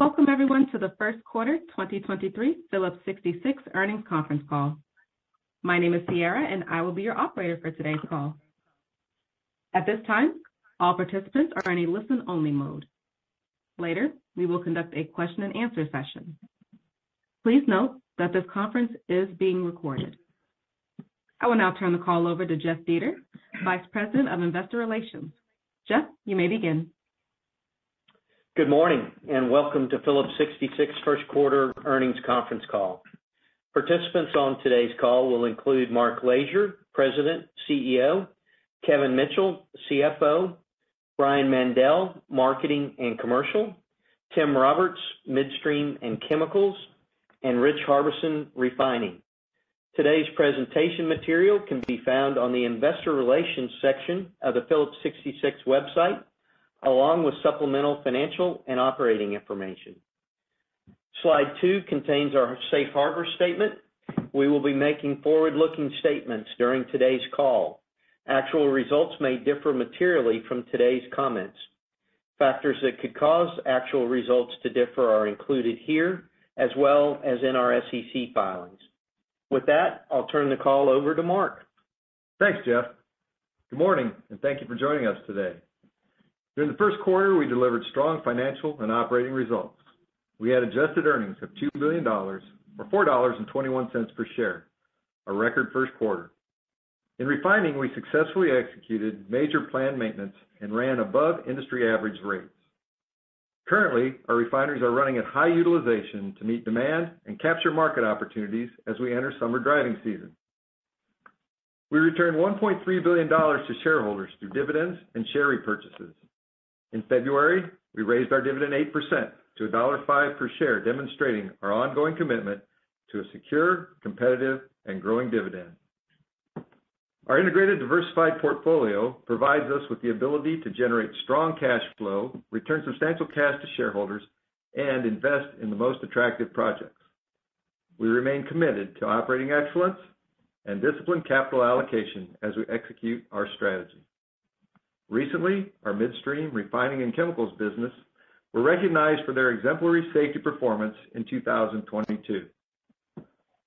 Welcome everyone to the first quarter 2023 Phillips 66 earnings conference call. My name is Sierra, and I will be your operator for today's call. At this time, all participants are in a listen-only mode. Later, we will conduct a question-and-answer session. Please note that this conference is being recorded. I will now turn the call over to Jeff Dietert, Vice President of Investor Relations. Jeff, you may begin. Good morning, and welcome to Phillips 66 first quarter earnings conference call. Participants on today's call will include Mark Lashier, President, CEO, Kevin Mitchell, CFO, Brian Mandell, Marketing and Commercial, Tim Roberts, Midstream and Chemicals, and Rich Harbison, Refining. Today's presentation material can be found on the investor relations section of the Phillips 66 website, along with supplemental financial and operating information. Slide two contains our safe harbor statement. We will be making forward-looking statements during today's call. Actual results may differ materially from today's comments. Factors that could cause actual results to differ are included here, as well as in our SEC filings. With that, I'll turn the call over to Mark. Thanks, Jeff. Good morning, and thank you for joining us today. During the first quarter, we delivered strong financial and operating results. We had adjusted earnings of $2 billion or $4.21 per share, a record first quarter. In refining, we successfully executed major planned maintenance and ran above industry average rates. Currently, our refineries are running at high utilization to meet demand and capture market opportunities as we enter summer driving season. We returned $1.3 billion to shareholders through dividends and share repurchases. In February, we raised our dividend 8% to $1.05 per share, demonstrating our ongoing commitment to a secure, competitive, and growing dividend. Our integrated diversified portfolio provides us with the ability to generate strong cash flow, return substantial cash to shareholders, and invest in the most attractive projects. We remain committed to operating excellence and disciplined capital allocation as we execute our strategy. Recently, our midstream refining and chemicals business were recognized for their exemplary safety performance in 2022.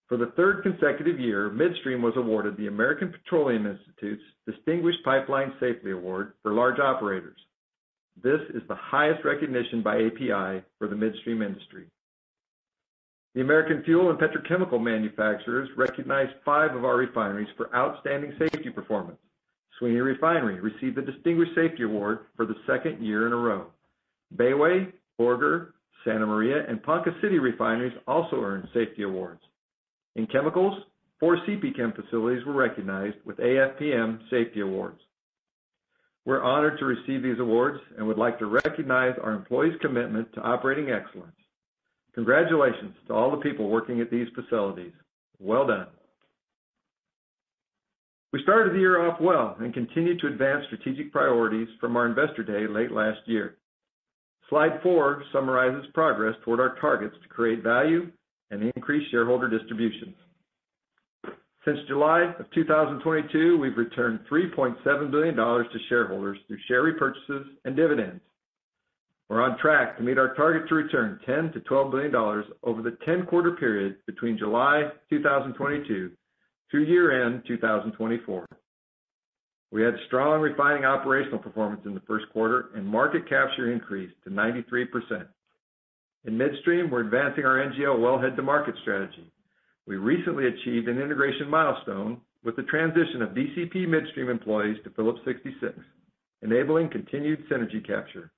For the third consecutive year, Midstream was awarded the American Petroleum Institute's Distinguished Pipeline Safety Award for large operators. This is the highest recognition by API for the midstream industry. The American Fuel & Petrochemical Manufacturers recognized five of our refineries for outstanding safety performance. Sweeny Refinery received the Distinguished Safety Award for the second year in a row. Bayway, Borger, Santa Maria, and Ponca City refineries also earned safety awards. In chemicals, four CPChem facilities were recognized with AFPM safety awards. We're honored to receive these awards and would like to recognize our employees' commitment to operating excellence. Congratulations to all the people working at these facilities. Well done. We started the year off well and continued to advance strategic priorities from our Investor Day late last year. Slide four summarizes progress toward our targets to create value and increase shareholder distributions. Since July of 2022, we've returned $3.7 billion to shareholders through share repurchases and dividends. We're on track to meet our target to return $10 billion-$12 billion over the 10-quarter period between July 2022 through year-end 2024. We had strong refining operational performance in the first quarter, and market capture increased to 93%. In midstream, we're advancing our NGL wellhead to market strategy. We recently achieved an integration milestone with the transition of DCP Midstream employees to Phillips 66, enabling continued synergy capture.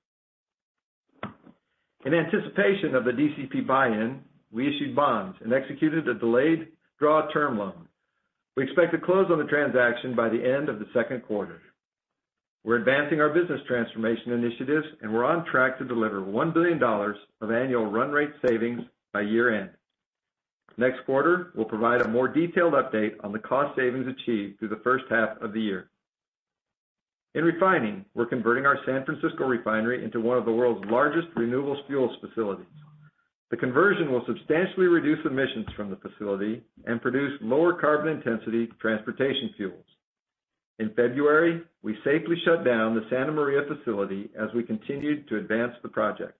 In anticipation of the DCP buy-in, we issued bonds and executed a delayed draw term loan. We expect to close on the transaction by the end of the second quarter. We're advancing our business transformation initiatives, and we're on track to deliver $1 billion of annual run rate savings by year-end. Next quarter, we'll provide a more detailed update on the cost savings achieved through the first half of the year. In refining, we're converting our San Francisco refinery into one of the world's largest renewable fuels facilities. The conversion will substantially reduce emissions from the facility and produce lower carbon intensity transportation fuels. In February, we safely shut down the Santa Maria facility as we continued to advance the project.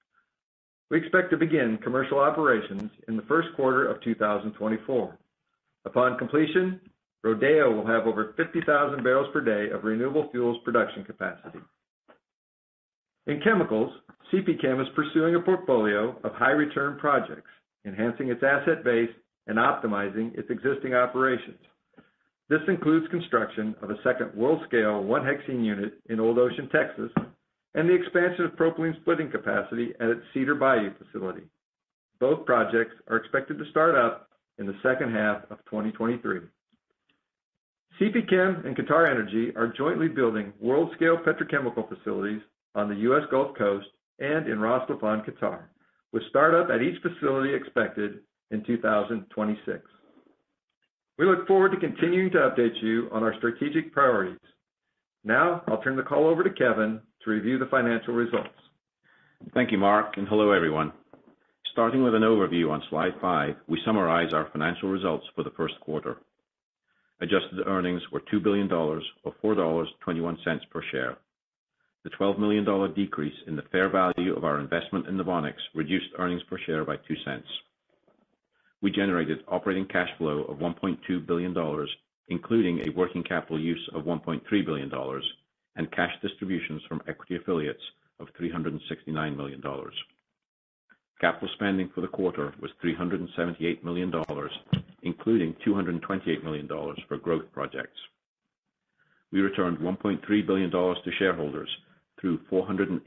We expect to begin commercial operations in the first quarter of 2024. Upon completion, Rodeo will have over 50,000 barrels per day of renewable fuels production capacity. In chemicals, CPChem is pursuing a portfolio of high return projects, enhancing its asset base and optimizing its existing operations. This includes construction of a second world-scale 1-hexene unit in Old Ocean, Texas, and the expansion of propylene splitting capacity at its Cedar Bayou facility. Both projects are expected to start up in the second half of 2023. CPChem and QatarEnergy are jointly building world-scale petrochemical facilities on the U.S. Gulf Coast and in Ras Laffan, Qatar, with startup at each facility expected in 2026. We look forward to continuing to update you on our strategic priorities. Now, I'll turn the call over to Kevin to review the financial results. Thank you, Mark. And hello, everyone. Starting with an overview on slide five, we summarize our financial results for the first quarter. Adjusted earnings were $2 billion, or $4.21 per share. The $12 million decrease in the fair value of our investment in NOVONIX reduced earnings per share by $0.02. We generated operating cash flow of $1.2 billion, including a working capital use of $1.3 billion and cash distributions from equity affiliates of $369 million. Capital spending for the quarter was $378 million, including $228 million for growth projects. We returned $1.3 billion to shareholders through $486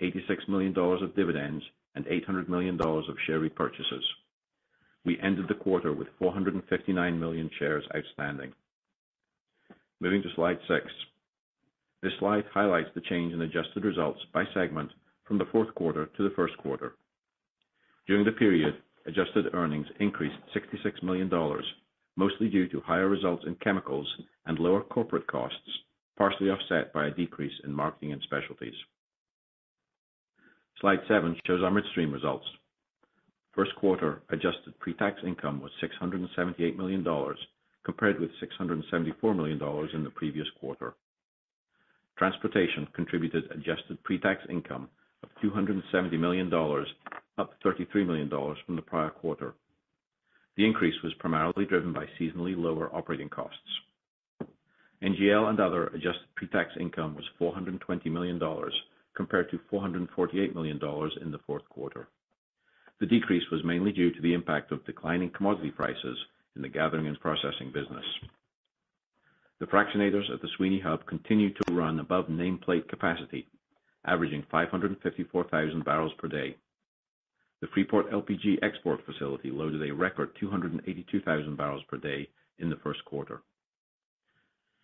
million of dividends and $800 million of share repurchases. We ended the quarter with 459 million shares outstanding. Moving to slide six. This slide highlights the change in adjusted results by segment from the fourth quarter to the first quarter. During the period, adjusted earnings increased $66 million, mostly due to higher results in chemicals and lower corporate costs, partially offset by a decrease in marketing and specialties. Slide seven shows our midstream results. First quarter adjusted pre-tax income was $678 million, compared with $674 million in the previous quarter. Transportation contributed adjusted pre-tax income of $270 million, up $33 million from the prior quarter. The increase was primarily driven by seasonally lower operating costs. NGL and other adjusted pre-tax income was $420 million, compared to $448 million in the fourth quarter. The decrease was mainly due to the impact of declining commodity prices in the gathering and processing business. The fractionators at the Sweeny Hub continued to run above nameplate capacity, averaging 554,000 barrels per day. The Freeport LPG export facility loaded a record 282,000 barrels per day in the first quarter.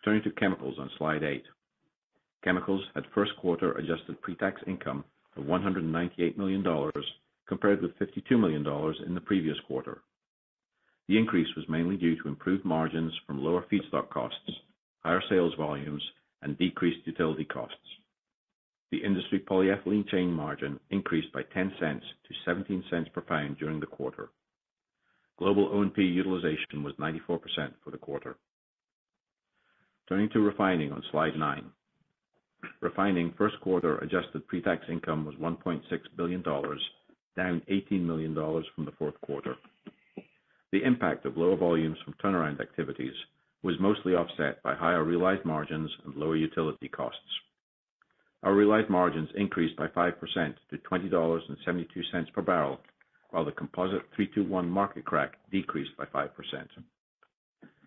Turning to chemicals on slide eight. Chemicals had first quarter adjusted pre-tax income of $198 million, compared with $52 million in the previous quarter. The increase was mainly due to improved margins from lower feedstock costs, higher sales volumes, and decreased utility costs. The industry polyethylene chain margin increased by $0.10 to $0.17 per pound during the quarter. Global O&P utilization was 94% for the quarter. Turning to refining on slide nine. Refining first quarter adjusted pre-tax income was $1.6 billion, down $18 million from the fourth quarter. The impact of lower volumes from turnaround activities was mostly offset by higher realized margins and lower utility costs. Our realized margins increased by 5% to $20.72 per barrel, while the composite 3-2-1 market crack decreased by 5%.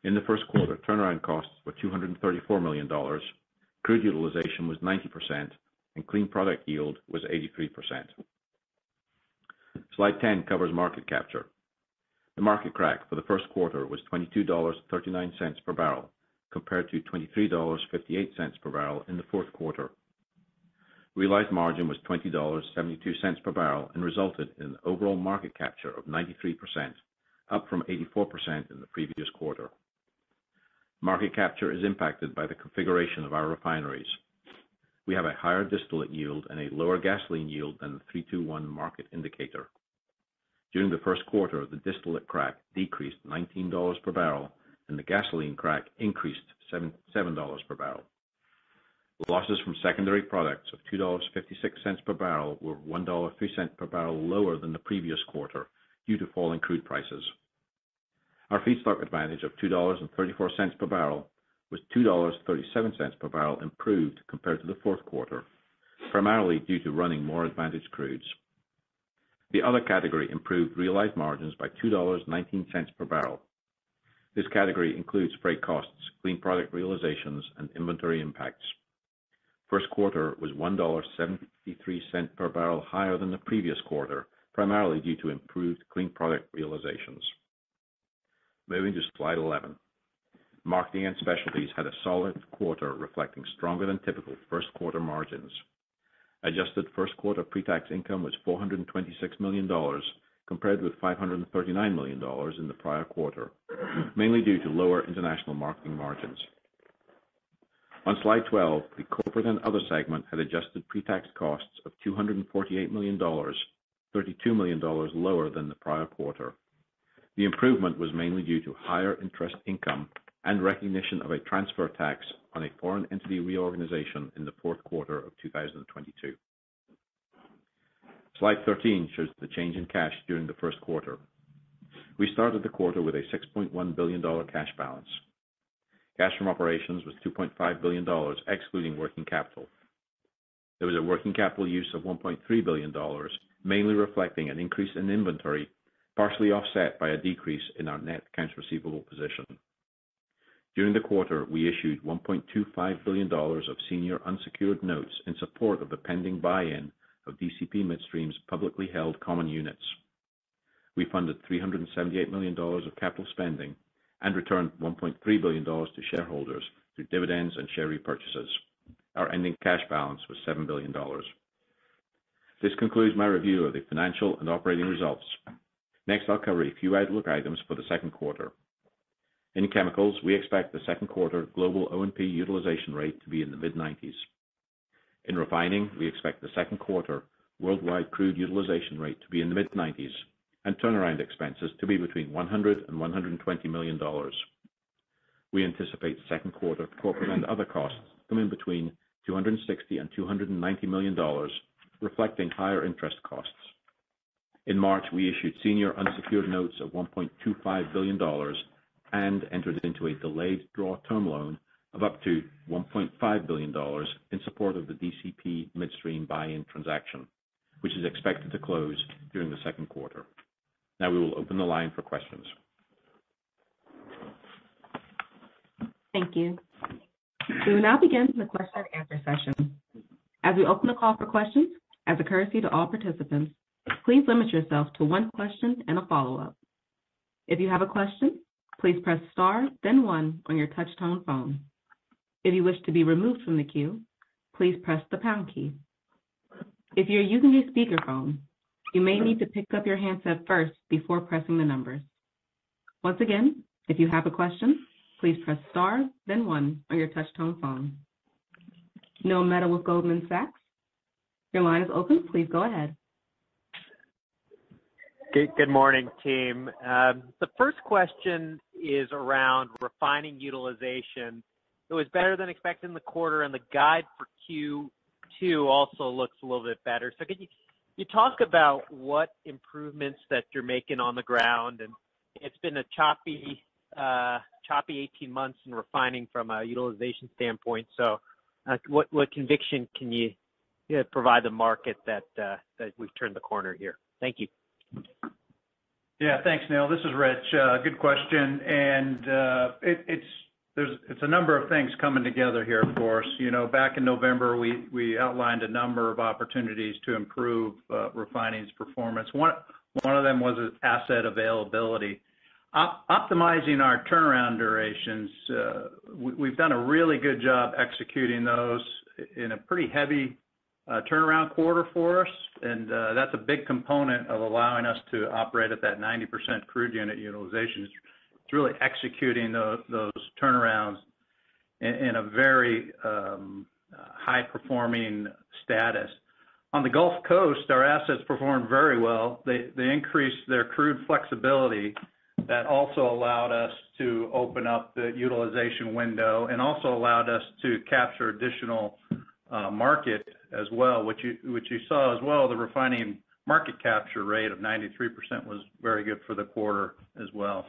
In the first quarter, turnaround costs were $234 million, crude utilization was 90%, and clean product yield was 83%. Slide 10 covers market capture. The market crack for the first quarter was $22.39 per barrel, compared to $23.58 per barrel in the fourth quarter. Realized margin was $20.72 per barrel and resulted in an overall market capture of 93%, up from 84% in the previous quarter. Market capture is impacted by the configuration of our refineries. We have a higher distillate yield and a lower gasoline yield than the 3-2-1 market indicator. During the first quarter, the distillate crack decreased $19 per barrel, and the gasoline crack increased $7 per barrel. Losses from secondary products of $2.56 per barrel were $1.03 per barrel lower than the previous quarter due to falling crude prices. Our feedstock advantage of $2.34 per barrel was $2.37 per barrel improved compared to the fourth quarter, primarily due to running more advantaged crudes. The other category improved realized margins by $2.19 per barrel. This category includes freight costs, clean product realizations, and inventory impacts. First quarter was $1.73 per barrel higher than the previous quarter, primarily due to improved clean product realizations. Moving to slide 11. Marketing and Specialties had a solid quarter, reflecting stronger than typical first quarter margins. Adjusted first quarter pre-tax income was $426 million, compared with $539 million in the prior quarter, mainly due to lower international marketing margins. On slide 12, the corporate and other segment had adjusted pre-tax costs of $248 million, $32 million lower than the prior quarter. The improvement was mainly due to higher interest income and recognition of a transfer tax on a foreign entity reorganization in the fourth quarter of 2022. Slide 13 shows the change in cash during the first quarter. We started the quarter with a $6.1 billion cash balance. Cash from operations was $2.5 billion, excluding working capital. There was a working capital use of $1.3 billion, mainly reflecting an increase in inventory, partially offset by a decrease in our net accounts receivable position. During the quarter, we issued $1.25 billion of senior unsecured notes in support of the pending buy-in of DCP Midstream's publicly held common units. We funded $378 million of capital spending and returned $1.3 billion to shareholders through dividends and share repurchases. Our ending cash balance was $7 billion. This concludes my review of the financial and operating results. Next, I'll cover a few outlook items for the second quarter. In chemicals, we expect the second quarter global O&P utilization rate to be in the mid-90s. In refining, we expect the second quarter worldwide crude utilization rate to be in the mid-90s and turnaround expenses to be between $100 million and $120 million. We anticipate second quarter corporate and other costs coming between $260 million and $290 million, reflecting higher interest costs. In March, we issued senior unsecured notes of $1.25 billion and entered into a delayed draw term loan of up to $1.5 billion in support of the DCP Midstream buy-in transaction, which is expected to close during the second quarter. Now we will open the line for questions. Thank you. We will now begin the question and answer session. As we open the call for questions, as a courtesy to all participants, please limit yourself to one question and a follow-up. If you have a question, please press star then one on your touch tone phone. If you wish to be removed from the queue, please press the pound key. If you're using a speakerphone, you may need to pick up your handset first before pressing the numbers. Once again, if you have a question, please press star then one on your touch tone phone. Neil Mehta with Goldman Sachs, your line is open. Please go ahead. Good morning, team. Um, the first question is around refining utilization. It was better than expected in the quarter, and the guide for Q2 also looks a little bit better. So could you talk about what improvements that you're making on the ground? And it's been a choppy uh, choppy 18 months in refining from a utilization standpoint. So uh what what conviction can you provide the market uh, that we've turned the corner here? Thank you. Yeah. Thanks, Neil. This is Rich. Uh, good question. And uh, it's a number of things coming together here, of course. You know, back in November, we outlined a number of opportunities to improve uh, refining's performance. One of them was asset availability. Optimizing our turnaround durations, we've done a really good job executing those in a pretty heavy turnaround quarter for us. And uh, that's a big component of allowing us to operate at that 90% crude unit utilization. It's really executing those turnarounds in a very um, high-performing status. On the Gulf Coast, our assets performed very well. They increased their crude flexibility. That also allowed us to open up the utilization window and also allowed us to capture additional Uh, market as well, which you which you saw as well, the refining market capture rate of 93% was very good for the quarter as well.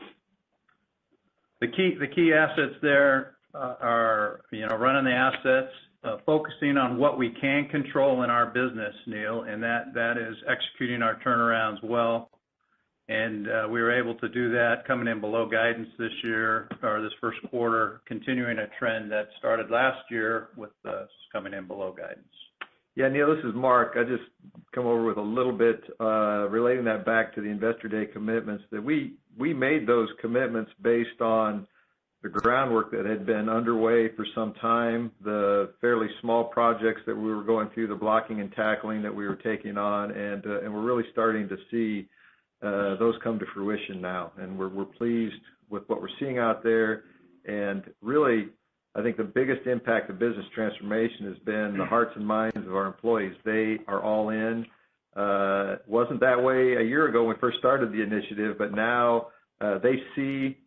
The key the key assets there uh, are you know, running the assets, uh, focusing on what we can control in our business, Neil, and that that is executing our turnarounds well. And uh, we were able to do that coming in below guidance this year or this first quarter, continuing a trend that started last year with us coming in below guidance. Yeah, Neil, this is Mark. I just come over with a little bit uh, relating that back to the Investor Day commitments that we we made those commitments based on the groundwork that had been underway for some time, the fairly small projects that we were going through, the blocking and tackling that we were taking on, and and we're really starting to see Uh, those come to fruition now. And we're pleased with what we're seeing out there. And really, I think the biggest impact of business transformation has been the hearts and minds of our employees. They are all in. It wasn't that way a year ago when we first started the initiative, but now uh, they see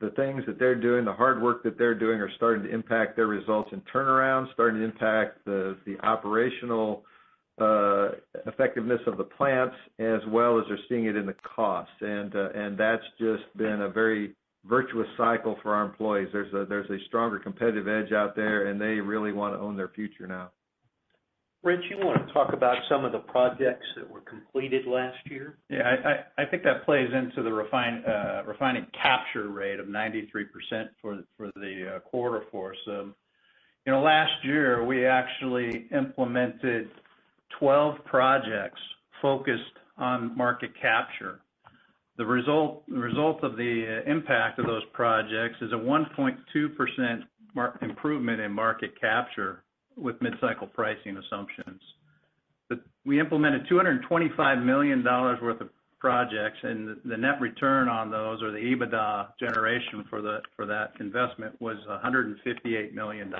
the things that they're doing, the hard work that they're doing are starting to impact their results in turnaround, starting to impact the operational effectiveness of the plants, as well as they're seeing it in the costs. And, uh, and that's just been a very virtuous cycle for our employees. There's a stronger competitive edge out there, and they really want to own their future now. Rich, you want to talk about some of the projects that were completed last year? Yeah, I think that plays into the refining capture rate of 93% for for the quarter for us. Um, you know, last year, we actually implemented 12 projects focused on market capture. The result the result of the uh, impact of those projects is a 1.2% improvement in market capture with mid-cycle pricing assumptions. We implemented $225 million worth of projects, and the net return on those, or the EBITDA generation for that investment, was $158 million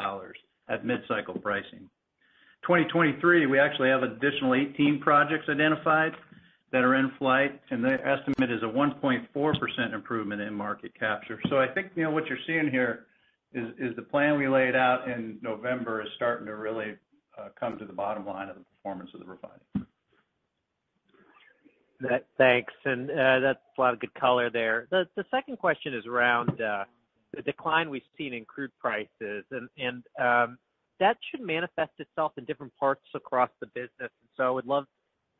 at mid-cycle pricing. 2023, we actually have additional 18 projects identified that are in flight, and the estimate is a 1.4% improvement in market capture. So I think you know, what you're seeing here is is the plan we laid out in November is starting to really uh, come to the bottom line of the performance of the refining. Thanks. And uh that's a lot of good color there. The second question is around uh, the decline we've seen in crude prices, and um, that should manifest itself in different parts across the business. And so I would love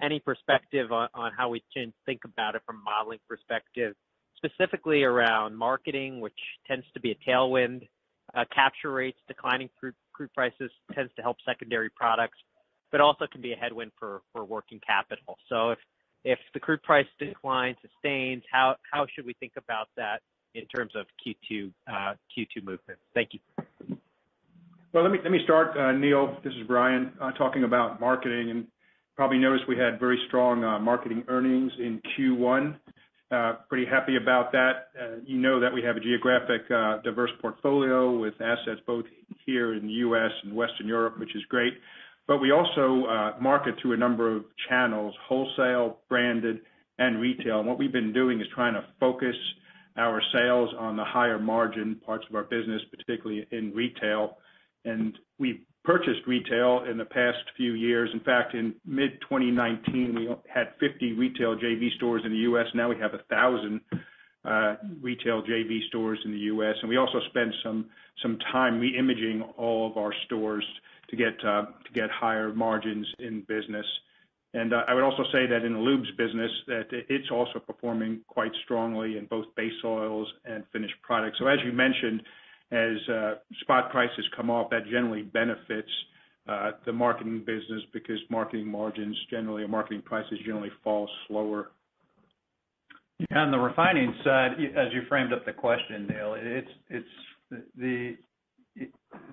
any perspective on how we can think about it from a modeling perspective, specifically around marketing, which tends to be a tailwind. Uh, capture rates declining crude prices tends to help secondary products, but also can be a headwind for working capital. So if if the crude price decline sustains, how how should we think about that in terms of Q2 uh, Q2 movements? Thank you. Well, let me let me start, uh, Neil. This is Brian, uh, talking about marketing. And probably noticed we had very strong uh, marketing earnings in Q1. Pretty happy about that. You know that we have a geographic diverse portfolio with assets both here in the U.S. and Western Europe, which is great. But we also market through a number of channels, wholesale, branded, and retail. And what we've been doing is trying to focus our sales on the higher margin parts of our business, particularly in retail. And we've purchased retail in the past few years. In fact, in mid-2019, we had 50 retail JV stores in the U.S. Now we have 1,000 retail JV stores in the U.S. And we also spent some some time re-imaging all of our stores to get uh to get higher margins in business. And I would also say that in the lubes business, that it's also performing quite strongly in both base oils and finished products. So as you mentioned, as uh, spot prices come off, that generally benefits uh, the marketing business because marketing margins generally, or marketing prices generally fall slower. On the refining side, as you framed up the question, Neil, it's the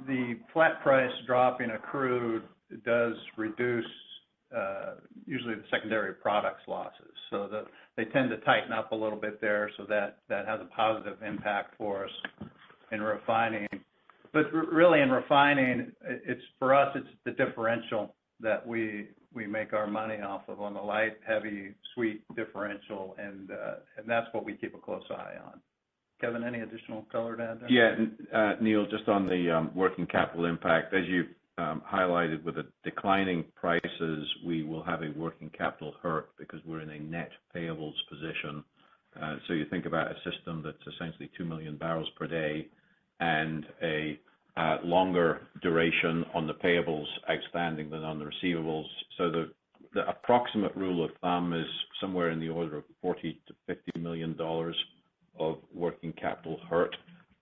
the flat price drop in a crude does reduce uh, usually the secondary products losses. So the they tend to tighten up a little bit there, so that has a positive impact for us in refining. But really in refining, it's for us, it's the differential that we we make our money off of on the light, heavy, sweet differential, and uh, that's what we keep a close eye on. Kevin, any additional color to add there? Yeah. Uh, Neil, just on the um, working capital impact, as you um, highlighted with the declining prices, we will have a working capital hurt because we're in a net payables position. Uh, so you think about a system that's essentially 2 million barrels per day and a uh, longer duration on the payables outstanding than on the receivables. So the the approximate rule of thumb is somewhere in the order of $40 million-$50 million of working capital hurt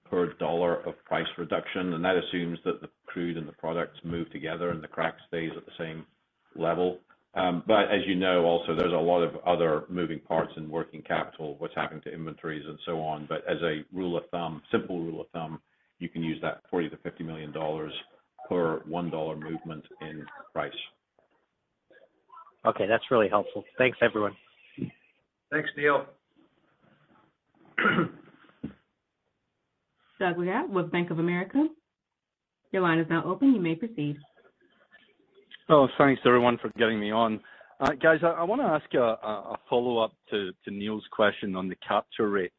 per dollar of price reduction. And that assumes that the crude and the products move together and the crack stays at the same level. As you know, also, there's a lot of other moving parts in working capital, what's happening to inventories and so on. But as a rule of thumb, simple rule of thumb, you can use that $40 million-$50 million per $1 movement in price. Okay, that's really helpful. Thanks, everyone. Thanks, Neil. Doug Leggate with Bank of America, your line is now open. You may proceed. Oh, thanks everyone for getting me on. Uh, guys, I want to ask a follow-up to Neil's question on the capture rate.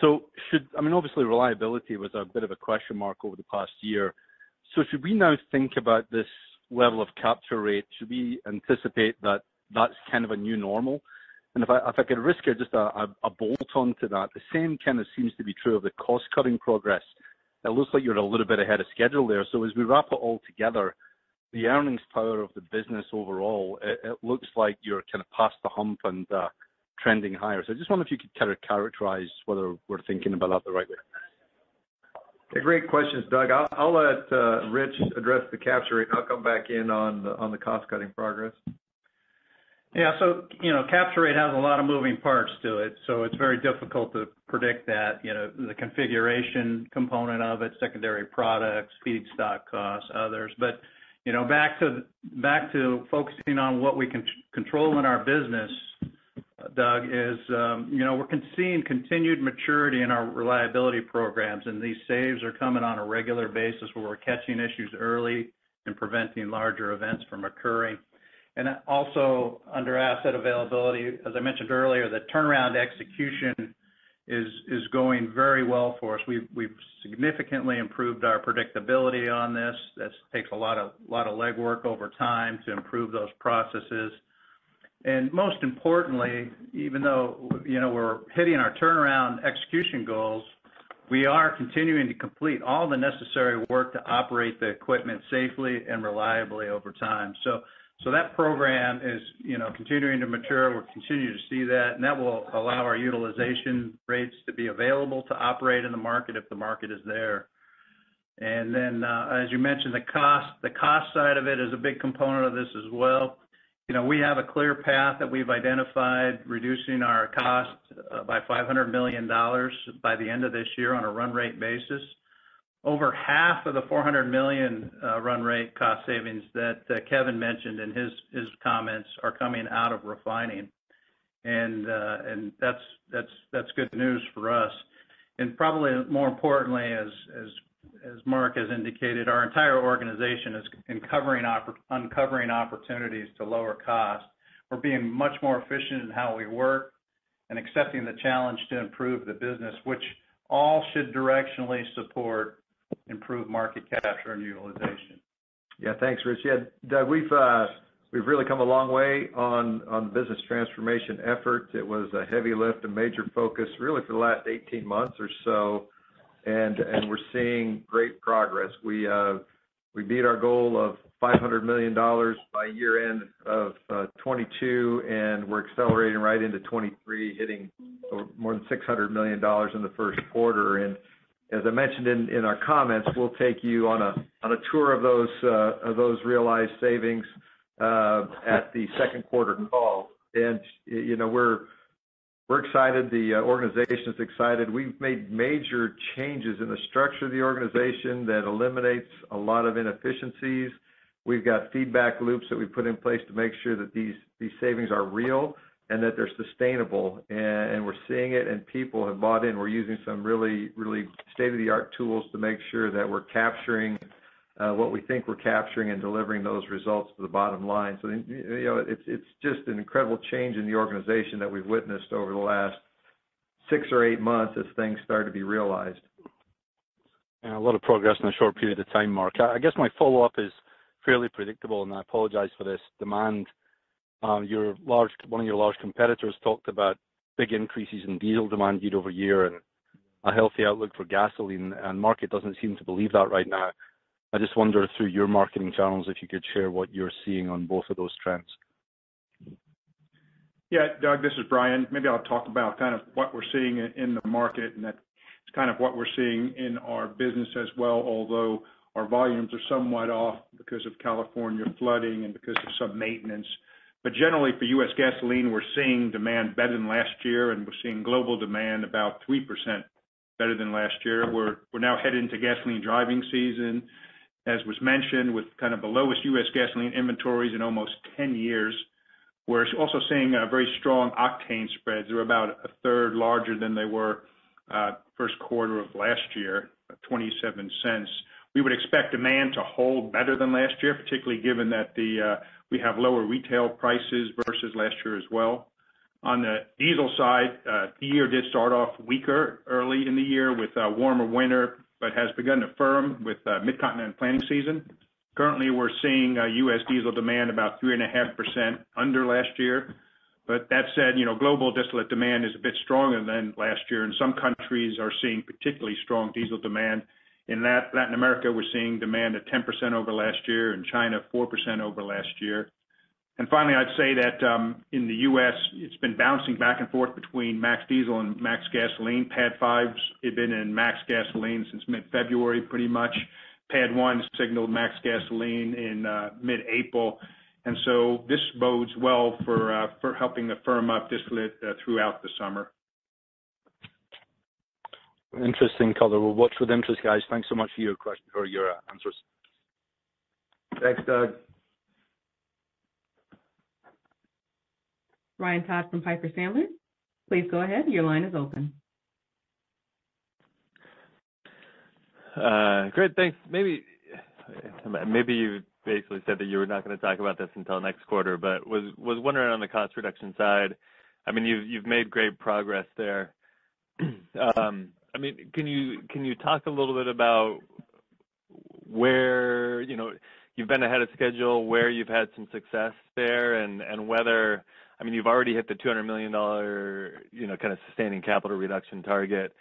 So should I mean, obviously reliability was a bit of a question mark over the past year. So should we now think about this level of capture rate? Should we anticipate that that's kind of a new normal? And if I could risk just a bolt on to that, the same kind of seems to be true of the cost-cutting progress. It looks like you're a little bit ahead of schedule there. So as we wrap it all together, the earnings power of the business overall, it looks like you're kind of past the hump and uh, trending higher. So I just wonder if you could kind of characterize whether we're thinking about that the right way. Great questions, Doug. I'll let uh, Rich address the capture rate, and I'll come back in on on the cost-cutting progress. Yeah. So you know, capture rate has a lot of moving parts to it, so it's very difficult to predict that. You know, the configuration component of it, secondary products, feedstock costs, others. You know, back to back to focusing on what we can control in our business, Doug, is um, you know, we're seeing continued maturity in our reliability programs, and these saves are coming on a regular basis where we're catching issues early and preventing larger events from occurring. And also under asset availability, as I mentioned earlier, the turnaround execution is is going very well for us. We've significantly improved our predictability on this. This takes a lot of lot of legwork over time to improve those processes. And most importantly, even though you know, we're hitting our turnaround execution goals, we are continuing to complete all the necessary work to operate the equipment safely and reliably over time. So that program is you know, continuing to mature. We'll continue to see that, and that will allow our utilization rates to be available to operate in the market if the market is there. And then uh as you mentioned, the cost the cost side of it is a big component of this as well. You know, we have a clear path that we've identified reducing our cost by $500 million by the end of this year on a run rate basis. Over half of the $400 million run rate cost savings that Kevin mentioned in his comments are coming out of refining. And uh and that's that's that's good news for us. And probably more importantly, as as as Mark has indicated, our entire organization is uncovering opportunities to lower cost. We're being much more efficient in how we work and accepting the challenge to improve the business, which all should directionally support improved market capture and utilization. Yeah. Thanks, Rich. Yeah, Doug, we've uh we've really come a long way on the business transformation effort. It was a heavy lift, a major focus really for the last 18 months or so, and and we're seeing great progress. We we beat our goal of $500 million by year-end of 2022, and we're accelerating right into 2023, hitting more than $600 million in the first quarter. As I mentioned in our comments, we'll take you on a tour uh, of those realized savings uh, at the second quarter call. And you know, we're we're excited. The uh, organization is excited. We've made major changes in the structure of the organization that eliminates a lot of inefficiencies. We've got feedback loops that we've put in place to make sure that these these savings are real and that they're sustainable. And we're seeing it, and people have bought in. We're using some really really state-of-the-art tools to make sure that we're capturing uh, what we think we're capturing and delivering those results to the bottom line. So, you know, it's just an incredible change in the organization that we've witnessed over the last six or eight months as things start to be realized. A lot of progress in a short period of time, Mark. I guess my follow-up is fairly predictable, and I apologize for this, demand. Um, one of your large competitors talked about big increases in diesel demand year-over-year and a healthy outlook for gasoline, and market doesn't seem to believe that right now. I just wonder through your marketing channels, if you could share what you're seeing on both of those trends. Yeah, Doug, this is Brian. Maybe I'll talk about kind of what we're seeing in the market, and that's kind of what we're seeing in our business as well, although our volumes are somewhat off because of California flooding and because of some maintenance. But generally, for U.S. gasoline, we're seeing demand better than last year, and we're seeing global demand about 3% better than last year. We're now heading into gasoline driving season, as was mentioned, with kind of the lowest U.S. gasoline inventories in almost 10 years. We're also seeing very strong octane spreads. They're about a third larger than they were uh, first quarter of last year, $0.27. We would expect demand to hold better than last year, particularly given that uh, we have lower retail prices versus last year as well. On the diesel side, uh, the year did start off weaker early in the year with a warmer winter, but has begun to firm with uh, Mid-Continent planting season. Currently, we're seeing uh, U.S. diesel demand about 3.5% under last year. But that said, you know, global distillate demand is a bit stronger than last year, and some countries are seeing particularly strong diesel demand. In Latin America, we're seeing demand at 10% over last year, in China, 4% over last year. And finally, I'd say that um, in the U.S., it's been bouncing back and forth between max diesel and max gasoline. PADD 5s have been in max gasoline since mid-February, pretty much. PADD 1 signaled max gasoline in uh, mid-April. And so this bodes well for uh, for helping to firm up distillate uh, throughout the summer. Interesting color. We'll watch with interest, guys. Thanks so much for your question or your uh, answers. Thanks, Doug. Ryan Todd from Piper Sandler. Please go ahead. Your line is open. Uh, great. Thanks. Maybe maybe you basically said that you were not going to talk about this until next quarter, but was was wondering on the cost reduction side, I mean, you've made great progress there. Um, I mean, can you can you talk a little bit about where you know, you've been ahead of schedule, where you've had some success there, and and whether I mean, you've already hit the $200 million you know, kind of sustaining capital reduction target.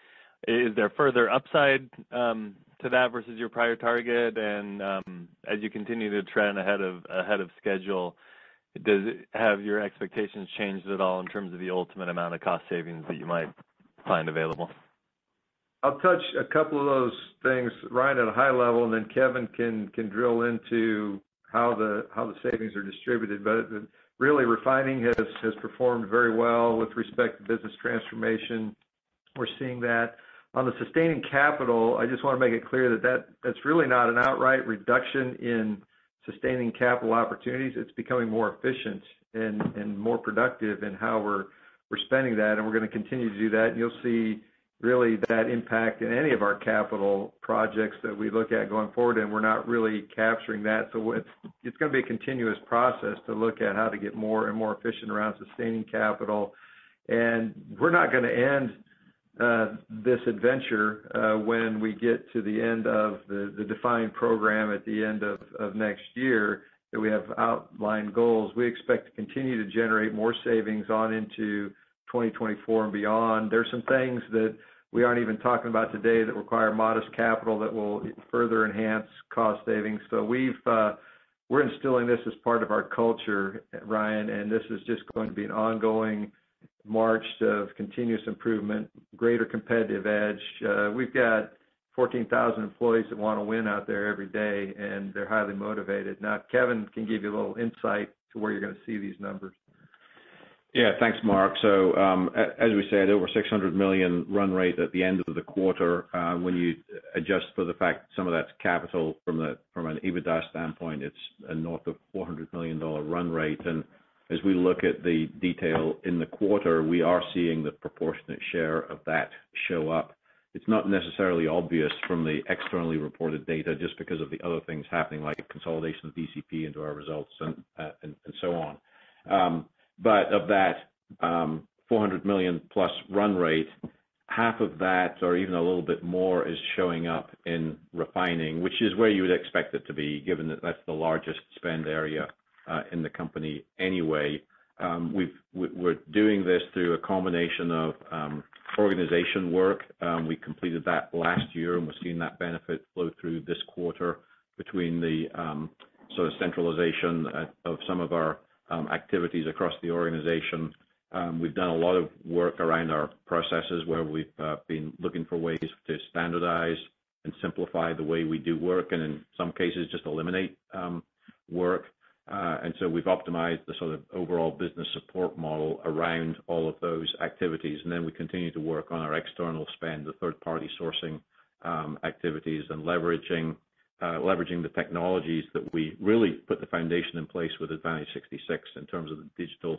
Is there further upside to that versus your prior target? And um as you continue to trend ahead of ahead of schedule, does have your expectations changed at all in terms of the ultimate amount of cost savings that you might find available? I'll touch a couple of those things, Ryan, at a high level, and then Kevin can can drill into how the how the savings are distributed. But really, refining has performed very well with respect to business transformation. We're seeing that. On the sustaining capital, I just want to make it clear that that that's really not an outright reduction in sustaining capital opportunities. It's becoming more efficient and more productive in how we're we're spending that, and we're going to continue to do that. And you'll see really that impact in any of our capital projects that we look at going forward, and we're not really capturing that. So it's to be a continuous process to look at how to get more and more efficient around sustaining capital. And we're not going to end uh, this adventure uh, when we get to the end of the defined program at the end of next year, that we have outlined goals. We expect to continue to generate more savings on into 2024 and beyond. There's some things that we aren't even talking about today that require modest capital that will further enhance cost savings. So We're instilling this as part of our culture, Ryan, and this is just going to be an ongoing march of continuous improvement, greater competitive edge. Uh we've got 14,000 employees that want to win out there every day, and they're highly motivated. Now, Kevin can give you a little insight to where you're going to see these numbers. Thanks, Mark. So um as we said, over 600 million run rate at the end of the quarter. Uh, when you adjust for the fact some of that's capital from an EBITDA standpoint, it's a north of $400 million run rate. And as we look at the detail in the quarter, we are seeing the proportionate share of that show up. It's not necessarily obvious from the externally reported data just because of the other things happening, like consolidation of DCP into our results and uh, and so on. Um, But of that um, 400 million plus run rate, half of that or even a little bit more is showing up in refining, which is where you would expect it to be, given that that's the largest spend area uh, in the company anyway. Um, we're doing this through a combination of um, organization work. We completed that last year, and we're seeing that benefit flow through this quarter between the sort of centralization uh, of some of our Um, activities across the organization. Um, we've done a lot of work around our processes where we've uh, been looking for ways to standardize and simplify the way we do work, and in some cases, just eliminate um, work. Uh and so we've optimized the sort of overall business support model around all of those activities. And then we continue to work on our external spend, the third-party sourcing activities, and leveraging Uh, the technologies that we really put the foundation in place with Advantage66 in terms of the digital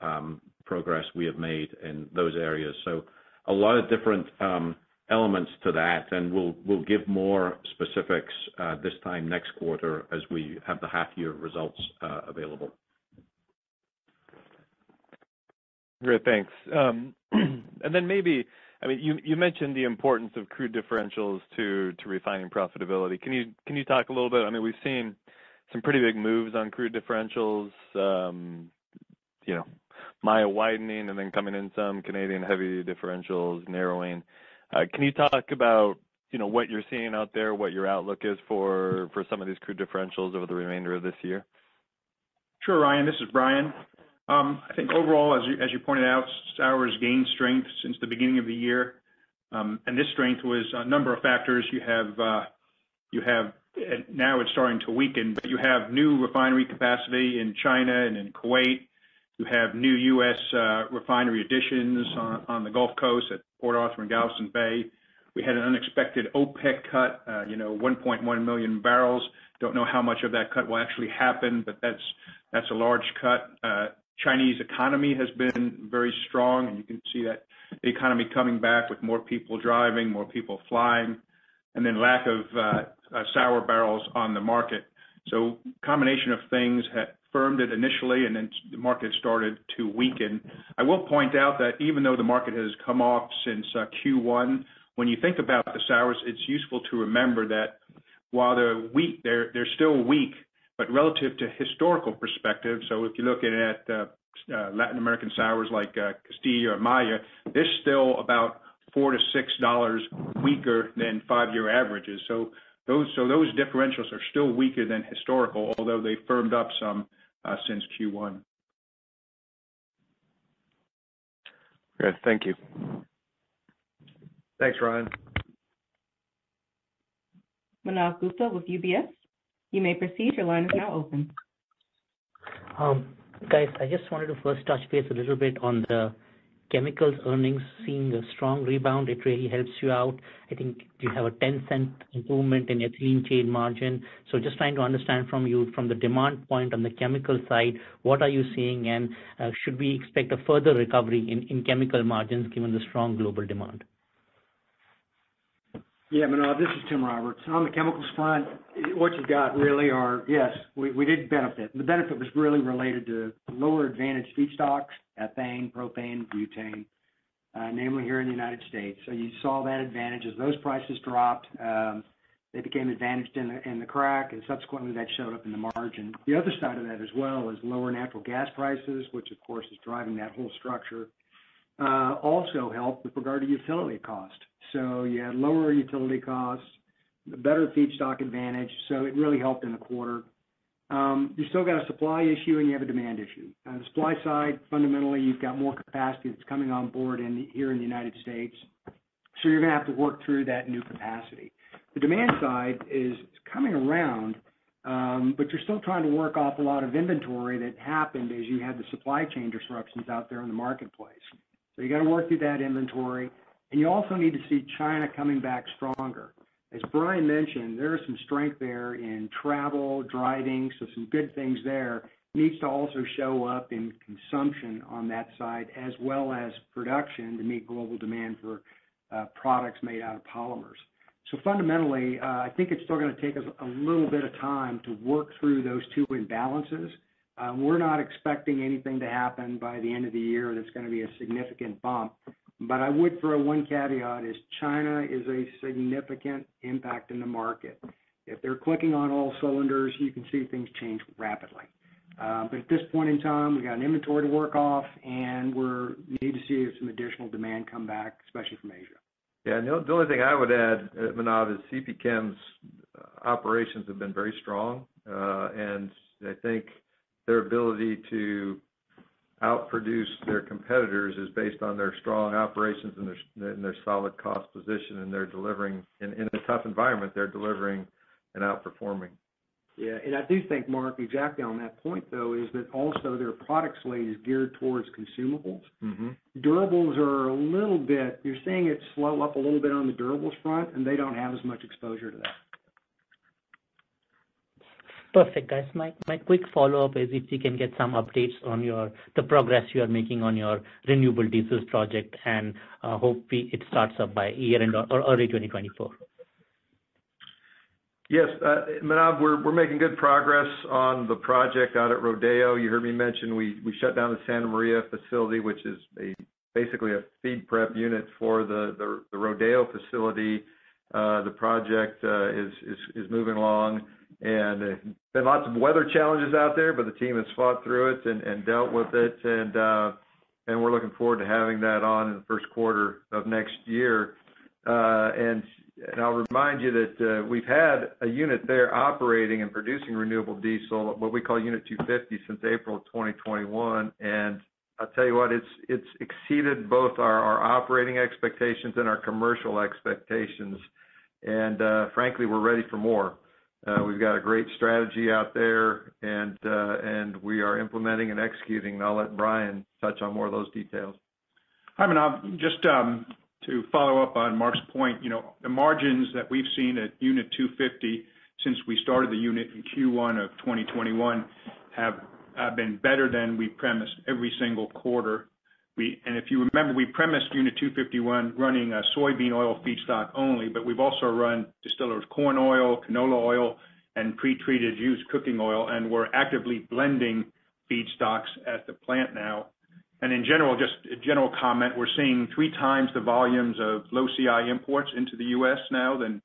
um, progress we have made in those areas. So a lot of different um, elements to that, and we'll give more specifics uh, this time next quarter as we have the half-year results uh, available. Great. Thanks. Um and then maybe, you you mentioned the importance of crude differentials to refining profitability. Can you can you talk a little bit? I mean, we've seen some pretty big moves on crude differentials, um, you know, Maya widening and then coming in some Canadian heavy differentials narrowing. Uh, can you talk about you know, what you're seeing out there, what your outlook is for for some of these crude differentials over the remainder of this year? Sure, Ryan. This is Brian. I think overall, as you pointed out, sours gained strength since the beginning of the year. Um and this strength was a number of factors. You have uh you have now it's starting to weaken, but you have new refinery capacity in China and in Kuwait. You have new U.S. refinery additions on the Gulf Coast at Port Arthur and Galveston Bay. We had an unexpected OPEC cut, 1.1 million barrels. Don't know how much of that cut will actually happen, but that's that's a large cut. Chinese economy has been very strong, and you can see that the economy coming back with more people driving, more people flying, and then lack of uh, sour barrels on the market. So combination of things had firmed it initially, and then the market started to weaken. I will point out that even though the market has come off since uh, Q1, when you think about the sours, it's useful to remember that while they're weak, they're still weak, but relative to historical perspective, so if you're looking at uh, uh, Latin American sours like uh, Castilla or Maya, they're still about $4-$6 weaker than five-year averages. So those so those differentials are still weaker than historical, although they firmed up some since Q1. Great. Thank you. Thanks, Ryan. Manav Gupta with UBS. You may proceed. Your line is now open. Um, guys, I just wanted to first touch base a little bit on the chemicals earnings, seeing a strong rebound. It really helps you out. I think you have a $0.10 improvement in ethylene chain margin. So just trying to understand from you, from the demand point on the chemical side, what are you seeing, and uh, should we expect a further recovery in chemical margins given the strong global demand? Yeah, Manav, this is Tim Roberts. On the chemicals front, what you've got really are, yes, we did benefit. The benefit was really related to lower advantage feedstocks, ethane, propane, butane, uh, namely here in the United States. So you saw that advantage. As those prices dropped, um, they became advantaged in the crack, and subsequently, that showed up in the margin. The other side of that as well is lower natural gas prices, which of course is driving that whole structure. Uh, also helped with regard to utility cost. So you had lower utility costs, better feedstock advantage, so it really helped in the quarter. Um, you still got a supply issue and you have a demand issue. On the supply side, fundamentally, you've got more capacity that's coming on board in here in the United States, so you're going to have to work through that new capacity. The demand side is coming around, um, but you're still trying to work off a lot of inventory that happened as you had the supply chain disruptions out there in the marketplace. So you got to work through that inventory, and you also need to see China coming back stronger. As Brian mentioned, there is some strength there in travel, driving, so some good things there. Needs to also show up in consumption on that side, as well as production to meet global demand for uh, products made out of polymers. So fundamentally, uh, I think it's still going to take us a little bit of time to work through those two imbalances. We're not expecting anything to happen by the end of the year that's going to be a significant bump. But I would throw one caveat, is China is a significant impact in the market. If they're clicking on all cylinders, you can see things change rapidly. Um but at this point in time, we've got an inventory to work off, and we need to see some additional demand come back, especially from Asia. Yeah. The only thing I would add, Manav, is CPChem's operations have been very strong. Uh and I think their ability to outproduce their competitors is based on their strong operations and their solid cost position, and they're delivering. In a tough environment, they're delivering and outperforming. Yeah. And I do think, Mark, exactly on that point, though, is that also their product slate is geared towards consumables. Mm-hmm. Durables are a little bit, you're seeing it slow up a little bit on the durables front, and they don't have as much exposure to that. Perfect, guys. My quick follow-up is if you can get some updates on your, the progress you are making on your renewable diesel project, and uh, hope it starts up by year-end or early 2024. Yes. Uh, Manav, we're we're making good progress on the project out at Rodeo. You heard me mention we we shut down the Santa Maria facility, which is a, basically a feed prep unit for the the, the Rodeo facility. Uh, the project is, is is moving along, and been lots of weather challenges out there, but the team has fought through it and dealt with it. Uh, and we're looking forward to having that on in the first quarter of next year. Uh, and I'll remind you that uh, we've had a unit there operating and producing renewable diesel, what we call Unit 250, since April of 2021. I'll tell you what, it's exceeded both our operating expectations and our commercial expectations. And uh, frankly, we're ready for more. Uh, we've got a great strategy out there, and uh, and we are implementing and executing. I'll let Brian touch on more of those details. Hi, Manav. Just um, to follow up on Mark's point, you know, the margins that we've seen at Unit 250 since we started the unit in Q1 of 2021 have been better than we premised every single quarter. If you remember, we premised Unit 251 running a soybean oil feedstock only, but we've also run distillers corn oil, canola oil, and pretreated used cooking oil, and we're actively blending feedstocks at the plant now. And in general, just a general comment, we're seeing three times the volumes of low CI imports into the U.S. now than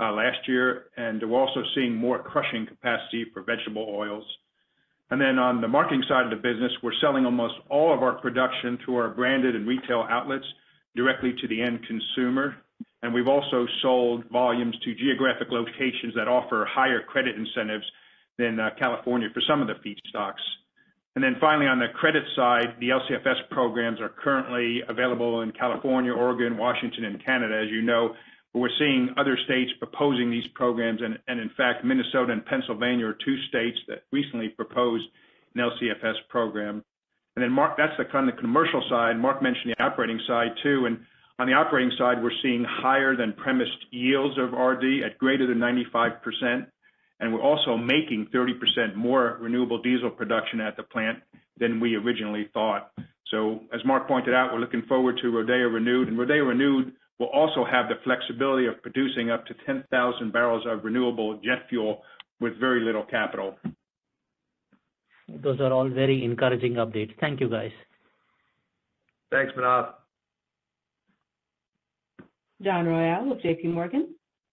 uh, last year, and we're also seeing more crushing capacity for vegetable oils. And then on the marketing side of the business, we're selling almost all of our production through our branded and retail outlets directly to the end consumer. And we've also sold volumes to geographic locations that offer higher credit incentives than uh, California for some of the feedstocks. And then finally, on the credit side, the LCFS programs are currently available in California, Oregon, Washington, and Canada, as you know. We're seeing other states proposing these programs, and in fact, Minnesota and Pennsylvania are two states that recently proposed an LCFS program. And then Mark, that's the kind of commercial side. Mark mentioned the operating side, too. And on the operating side, we're seeing higher than premised yields of RD at greater than 95%. And we're also making 30% more renewable diesel production at the plant than we originally thought. So as Mark pointed out, we're looking forward to Rodeo Renewed. And Rodeo Renewed will also have the flexibility of producing up to 10,000 barrels of renewable jet fuel with very little capital. Those are all very encouraging updates. Thank you, guys. Thanks, Manav. John Royall with JPMorgan.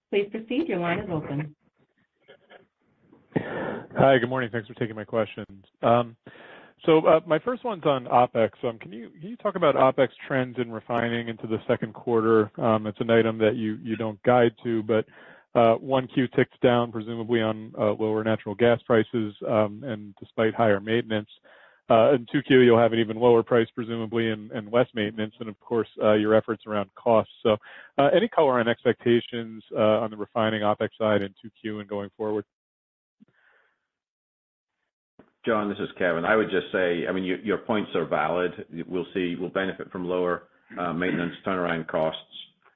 Please proceed. Your line is open. Hi. Good morning. Thanks for taking my questions. Um, So my first one's on OpEx. Um can you can you talk about OpEx trends in refining into the second quarter? Um it's an item that you you don't guide to, but uh 1Q ticks down presumably on lower natural gas prices, um and despite higher maintenance. Uh in 2Q, you'll have an even lower price, presumably, and less maintenance, and of course, uh your efforts around costs. So uh any color on expectations uh on the refining OpEx side in 2Q and going forward? John, this is Kevin. I would just say, I mean, your points are valid. We'll see we'll benefit from lower uh, maintenance turnaround costs.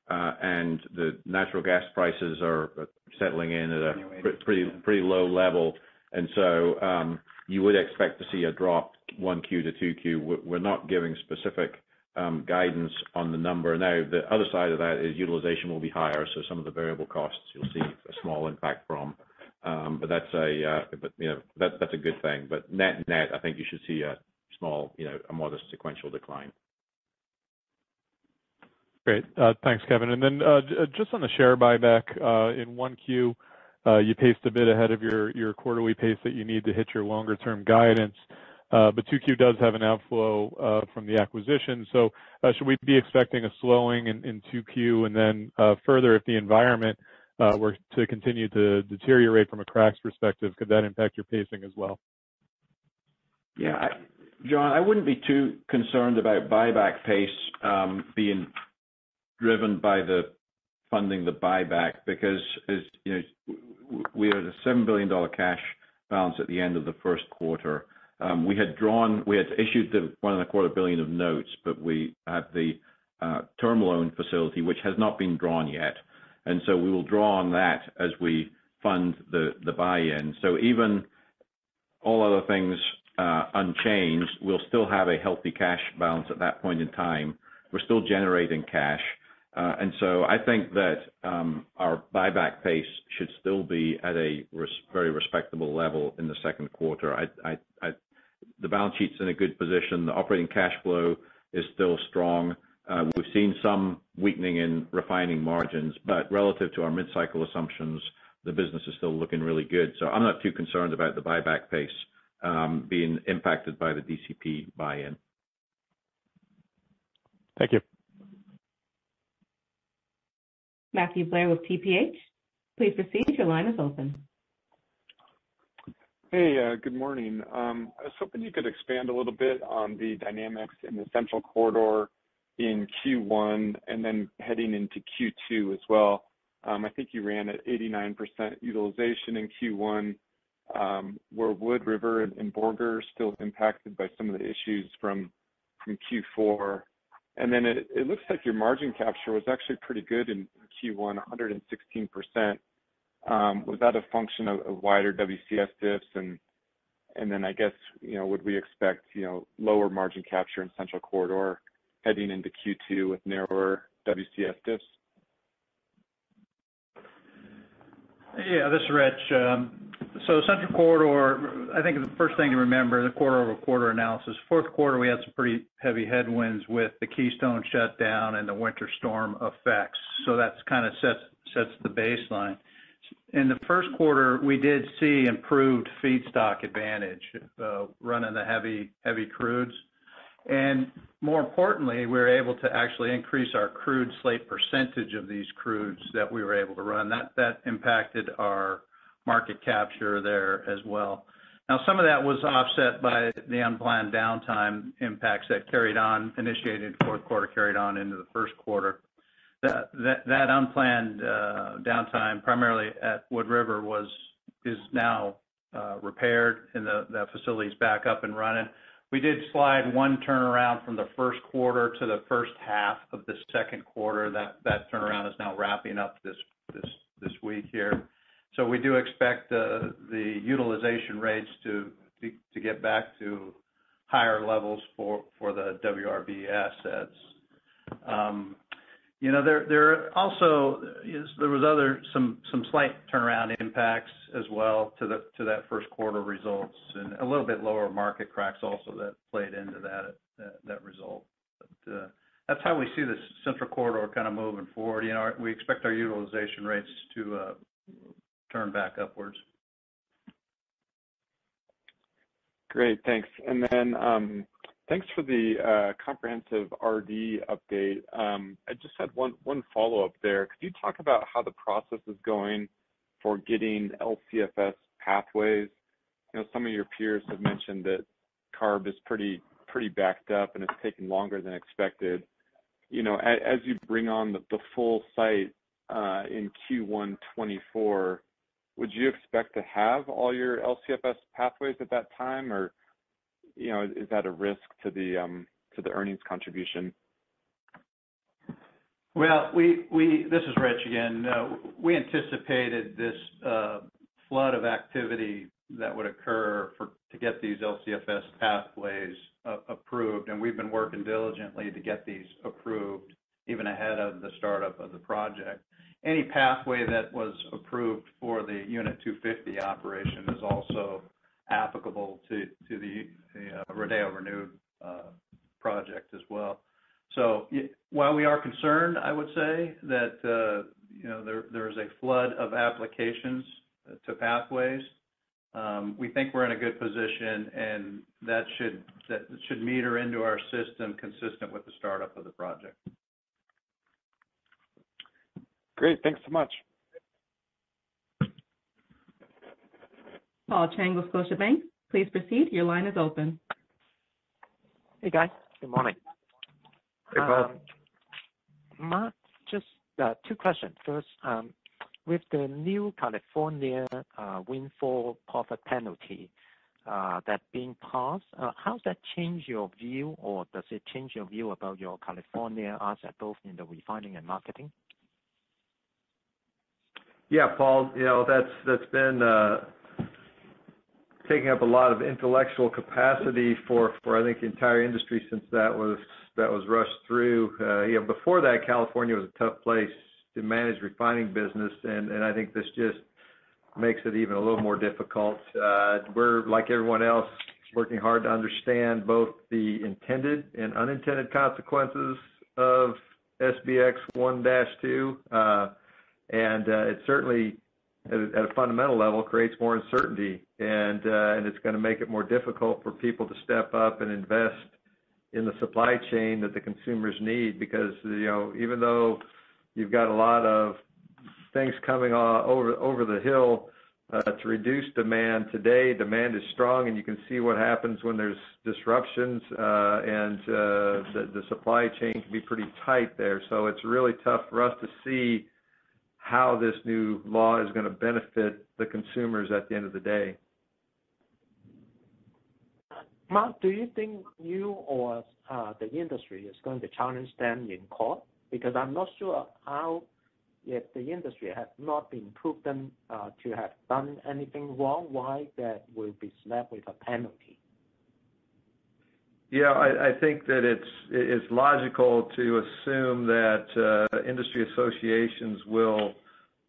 Uh, and the natural gas prices are settling in at a pretty pretty low level. And so um you would expect to see a drop 1Q to 2Q. We're not giving specific um, guidance on the number. Now. The other side of that is utilization will be higher, so some of the variable costs you'll see a small impact from. Um, that's a uh but you know that that's a good thing. But net, net I think you should see a small, you know, a modest sequential decline. Great. Uh, thanks, Kevin. And then, uh, uh, just on the share buyback, in 1Q, you paced a bit ahead of your quarterly pace that you need to hit your longer-term guidance. 2Q does have an outflow from the acquisition. So uh should we be expecting a slowing in 2Q? And then, further, if the environment Uh, were to continue to deteriorate from a cracks perspective, could that impact your pacing as well? Yeah. John, I wouldn't be too concerned about buyback pace um, being driven by the funding the buyback because as you know, we had a $7 billion cash balance at the end of the first quarter. Um, we had drawn we had issued the $1.25 billion of notes, but we have the uh, term loan facility, which has not been drawn yet. And so we will draw on that as we fund the the buy-in. So even all other things uh, unchanged, we'll still have a healthy cash balance at that point in time. We're still generating cash. Uh, and so I think that um, our buyback pace should still be at a res- very respectable level in the second quarter. I, I, I, The balance sheet's in a good position. The operating cash flow is still strong. Uh, we've seen some weakening in refining margins, but relative to our mid-cycle assumptions, the business is still looking really good. So I'm not too concerned about the buyback pace um, being impacted by the DCP buy-in. Thank you. Matthew Blair with TPH. Please proceed. Your line is open. Hey, uh, good morning. Um, I was hoping you could expand a little bit on the dynamics in the Central Corridor in Q1 and then heading into Q2 as well. Um, I think you ran at 89% utilization in Q1. Um, were Wood River and Borger still impacted by some of the issues from from Q4? It it looks like your margin capture was actually pretty good in Q1, 116%. Um, was that a function of wider WCS diffs? And and then I guess, you know, would we expect you know, lower margin capture in Central Corridor heading into Q2 with narrower WCS diffs? Yeah, this is Rich. Um, so, Central Corridor, I think the first thing to remember, the quarter-over-quarter analysis. Fourth quarter, we had some pretty heavy headwinds with the Keystone shutdown and the winter storm effects. So, that kind of sets the baseline. In the first quarter, we did see improved feedstock advantage, uh, running the heavy heavy crudes. More importantly, we were able to actually increase our crude slate percentage of these crudes that we were able to run. That impacted our market capture there as well. Now, some of that was offset by the unplanned downtime impacts that carried on, initiated fourth quarter, carried on into the first quarter. That unplanned uh, downtime, primarily at Wood River, was is now uh, repaired, and facility is back up and running. We did slide one turnaround from the first quarter to the first half of the second quarter. That turnaround is now wrapping up this this week here. So we do expect the utilization rates to get back to higher levels for the WRB assets. Um, You know, there also there was other some slight turnaround impacts as well to the to that first quarter results, and a little bit lower market cracks also that played into that that result. Uh, that's how we see the Central Corridor kind of moving forward. You know, we expect our utilization rates to uh, turn back upwards. Great. Thanks. Um, Thanks for the uh, comprehensive RD update. Um, I just had one follow-up there. Could you talk about how the process is going for getting LCFS pathways? You know, some of your peers have mentioned that CARB is pretty pretty backed up, and it's taking longer than expected. You know, as you bring on the full site uh, in Q1 2024, would you expect to have all your LCFS pathways at that time, or is that a risk to the um to the earnings contribution? Well, we this is Rich again. We anticipated this flood of activity that would occur to get these LCFS pathways approved, and we've been working diligently to get these approved even ahead of the startup of the project. Any pathway that was approved for the Unit 250 operation is also applicable to the uh, Rodeo Renewed uh, project as well. So, while we are concerned, I would say that uh, you know there is a flood of applications to Pathways, um, we think we're in a good position, and that should that should meter into our system consistent with the startup of the project. Great. Thanks so much. Paul Cheng with Scotiabank, please proceed. Your line is open. Hey, guys. Good morning. Hey, Paul. Um, Mark, just uh, two questions. First, um, with the new California uh, windfall profit penalty uh, that being passed, how's that change your view, or does it change your view about your California asset, both in the refining and marketing? Yeah, Paul. You know, that's been taking up a lot of intellectual capacity for, for I think, the entire industry since that was that was rushed through. Uh, before that, California was a tough place to manage refining business, and and I think this just makes it even a little more difficult. Uh, we're, like everyone else, working hard to understand both the intended and unintended consequences of SBX 1-2. Uh, and It certainly, at a fundamental level, creates more uncertainty, and uh, it's going to make it more difficult for people to step up and invest in the supply chain that the consumers need. Because you know, even though you've got a lot of things coming over the hill uh, to reduce demand today, demand is strong, and you can see what happens when there's disruptions, uh, and the supply chain can be pretty tight there. So it's really tough for us to see how this new law is going to benefit the consumers at the end of the day. Mark, do you think you or uh, the industry is going to challenge them in court? Because I'm not sure how, if the industry has not been proven uh, to have done anything wrong, why that will be slapped with a penalty. Yeah, I think that it's logical to assume that uh, industry associations will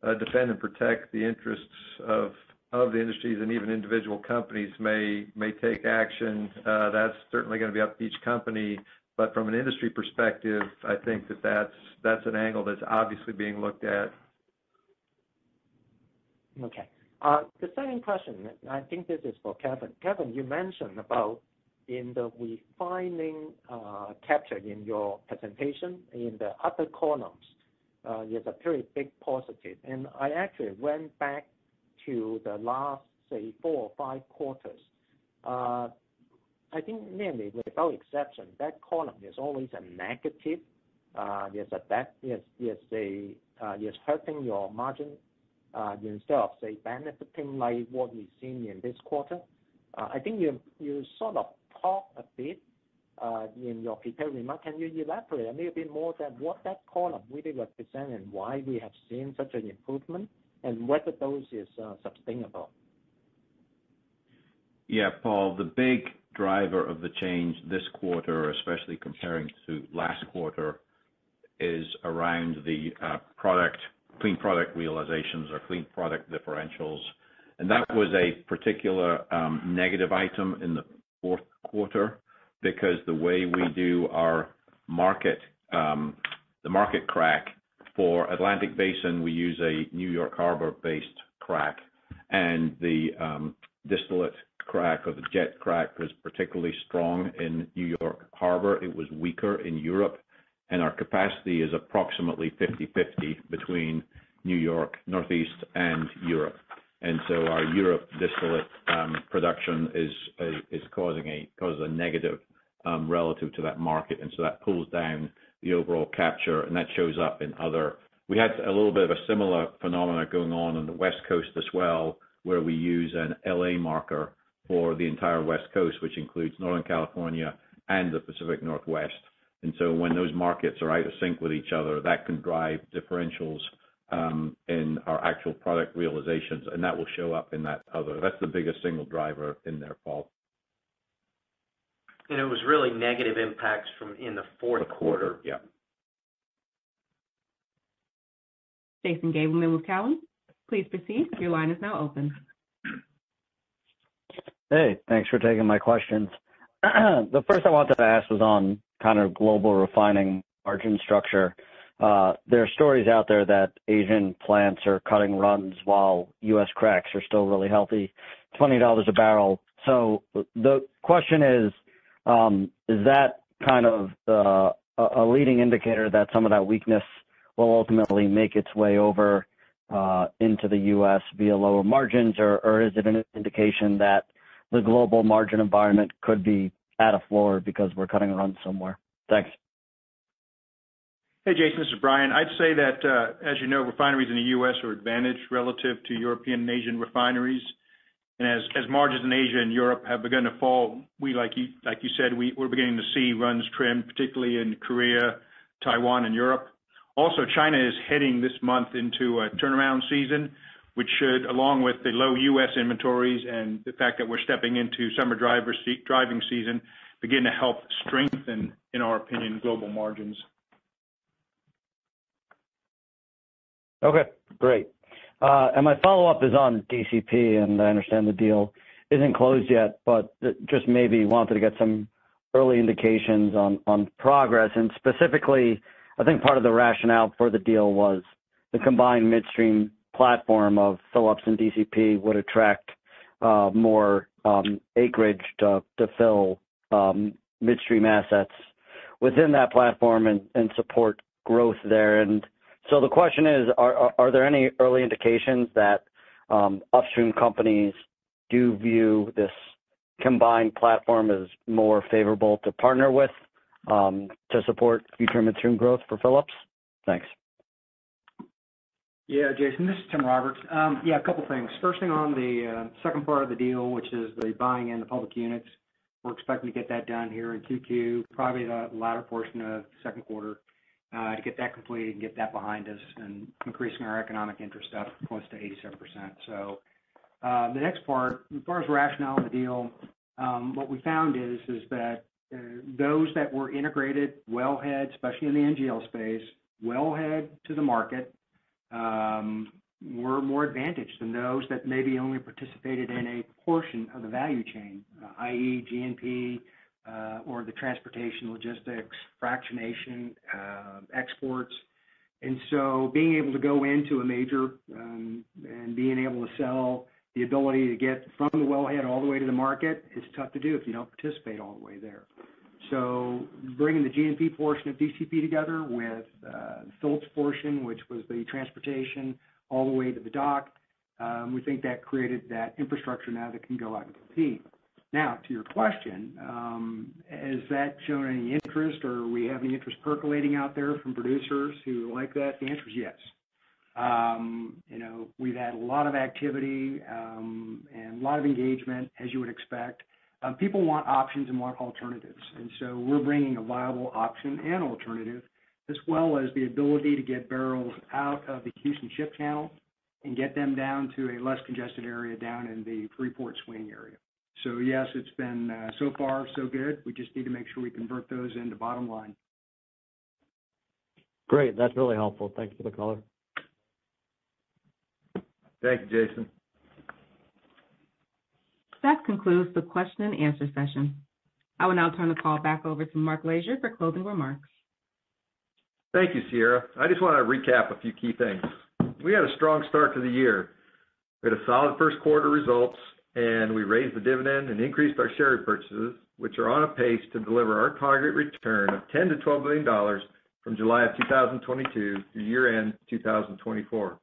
uh, defend and protect the interests of the industries, and even individual companies may may take action. Uh, that's certainly going to be up to each company. But from an industry perspective, I think that that's an angle that's obviously being looked at. Okay. The second question, I think this is for Kevin. Kevin, you mentioned about in the refining uh, capture in your presentation, in the upper columns, uh, there's a very big positive. And I actually went back to the last, say, four or five quarters. Uh, I think mainly, without exception, that column is always a negative. Uh uh it's hurting your margin instead of, say, benefiting like what we've seen in this quarter. I think you sort of talked a bit uh, in your prepared remarks. Can you elaborate a little bit more that what that column really represent and why we have seen such an improvement, and whether those is uh, sustainable? Yeah, Paul, the big driver of the change this quarter, especially comparing to last quarter, is around the uh, product, clean product realizations or clean product differentials. And that was a particular um, negative item in the fourth quarter because the way we do our market, um, the market crack for Atlantic Basin, we use a New York Harbor-based crack, and the um, distillate crack or the jet crack was particularly strong in New York Harbor. It was weaker in Europe, and our capacity is approximately 50/50 between New York Northeast and Europe. And so our Europe distillate um, production is is causing a negative um, relative to that market, and so that pulls down the overall capture, and that shows up in other. We had a little bit of a similar phenomena going on in the West Coast as well, where we use an L.A. marker for the entire West Coast, which includes Northern California and the Pacific Northwest. And so when those markets are out of sync with each other, that can drive differentials Um, in our actual product realizations, and that will show up in that other. That's the biggest single driver in there, Paul. And it was really negative impacts from in the fourth quarter. Yeah. Jason Gabelman with Cowen, please proceed. Your line is now open. Hey, thanks for taking my questions. The first I wanted to ask was on kind of global refining margin structure. There are stories out there that Asian plants are cutting runs while U.S. cracks are still really healthy, $20 a barrel. So the question is um, is that kind of a leading indicator that some of that weakness will ultimately make its way over uh, into the U.S. via lower margins? or, Or is it an indication that the global margin environment could be at a floor because we're cutting runs somewhere? Thanks. Hey, Jason, this is Brian. I'd say that, uh, as you know, refineries in the U.S. are advantaged relative to European and Asian refineries. And as margins in Asia and Europe have begun to fall, we, like like you said, we're beginning to see runs trim, particularly in Korea, Taiwan, and Europe. Also, China is heading this month into a turnaround season, which should, along with the low U.S. inventories and the fact that we're stepping into summer driving season, begin to help strengthen, in our opinion, global margins. Okay, great. Uh and my follow-up is on DCP, and I understand the deal isn't closed yet, but just maybe wanted to get some early indications on progress. And specifically, I think part of the rationale for the deal was the combined midstream platform of Phillips and DCP would attract uh, more um, acreage to to fill um, midstream assets within that platform and support growth there. So the question is, are there any early indications that um, upstream companies do view this combined platform as more favorable to partner with um, to support future midstream growth for Phillips? Thanks. Yeah, Jason, this is Tim Roberts. Um, yeah, a couple things. First thing on the uh, second part of the deal, which is the buying in the public units. We're expecting to get that done here in Q2, probably the latter portion of second quarter, Uh, to get that completed and get that behind us and increasing our economic interest up close to 87%. So uh the next part, as far as rationale of the deal, um, what we found is that uh, those that were integrated wellhead, especially in the NGL space, wellhead to the market, um, were more advantaged than those that maybe only participated in a portion of the value chain, uh, i.e., G&P, Uh, or the transportation logistics, fractionation, uh, exports. And so being able to go into a major, um, and being able to sell the ability to get from the wellhead all the way to the market is tough to do if you don't participate all the way there. So bringing the G&P portion of DCP together with uh, the Phillips portion, which was the transportation all the way to the dock, um, we think that created that infrastructure now that can go out and compete. Now, to your question, um, has that shown any interest or we have any interest percolating out there from producers who like that? The answer is yes. Um, you know we've had a lot of activity, um, and a lot of engagement, as you would expect. People want options and want alternatives. And so we're bringing a viable option and alternative, as well as the ability to get barrels out of the Houston Ship Channel and get them down to a less congested area down in the Freeport Sweeny area. So yes, it's been uh, so far so good. We just need to make sure we convert those into bottom line. Great. That's really helpful. Thank you for the color. Thank you, Jason. That concludes the question and answer session. I will now turn the call back over to Mark Lashier for closing remarks. Thank you, Sierra. I just want to recap a few key things. We had a strong start to the year. We had a solid first quarter results, and we raised the dividend and increased our share repurchases, which are on a pace to deliver our target return of $10 billion-$12 billion from July of 2022 through year-end 2024.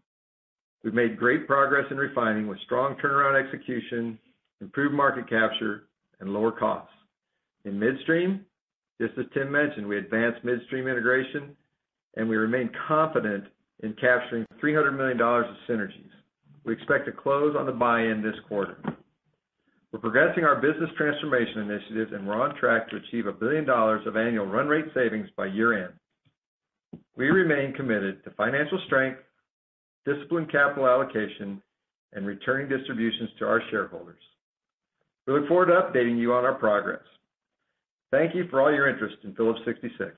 We've made great progress in refining with strong turnaround execution, improved market capture, and lower costs. In midstream, just as Tim mentioned, we advanced midstream integration, and we remain confident in capturing $300 million of synergies. We expect to close on the buy-in this quarter. We're progressing our business transformation initiatives, and we're on track to achieve $1 billion of annual run rate savings by year-end. We remain committed to financial strength, disciplined capital allocation, and returning distributions to our shareholders. We look forward to updating you on our progress. Thank you for all your interest in Phillips 66.